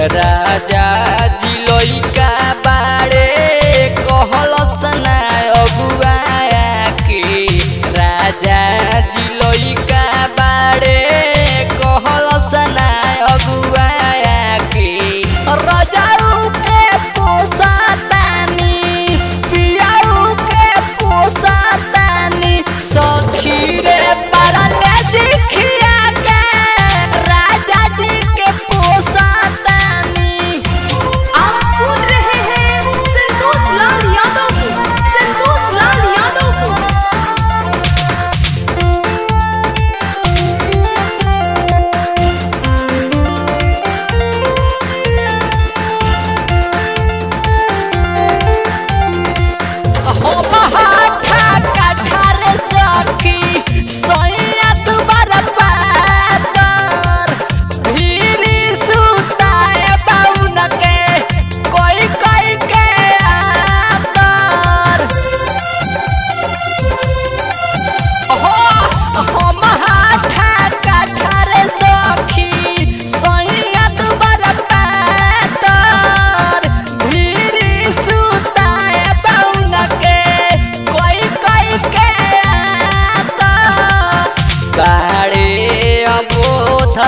राजा जी लइका बारे कहल सना अबुआ के राजा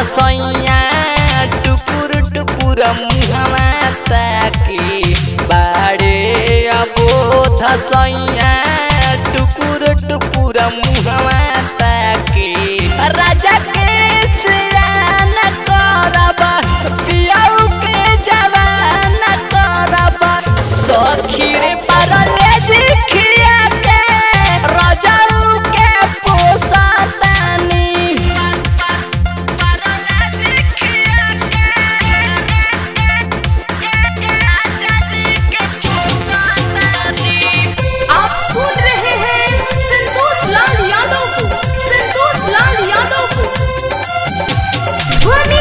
सैया टुकुर टुकुर मुहवा ताके बाड़े अबोध सैया टुकुर टुकुर मुह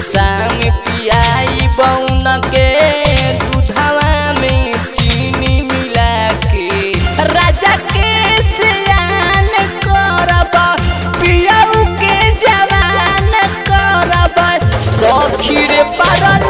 संग पियाई बउन के दूधवा में चीनी मिला के राजा के सियान करब पियाऊ के जवान करब सखी रे पड़ल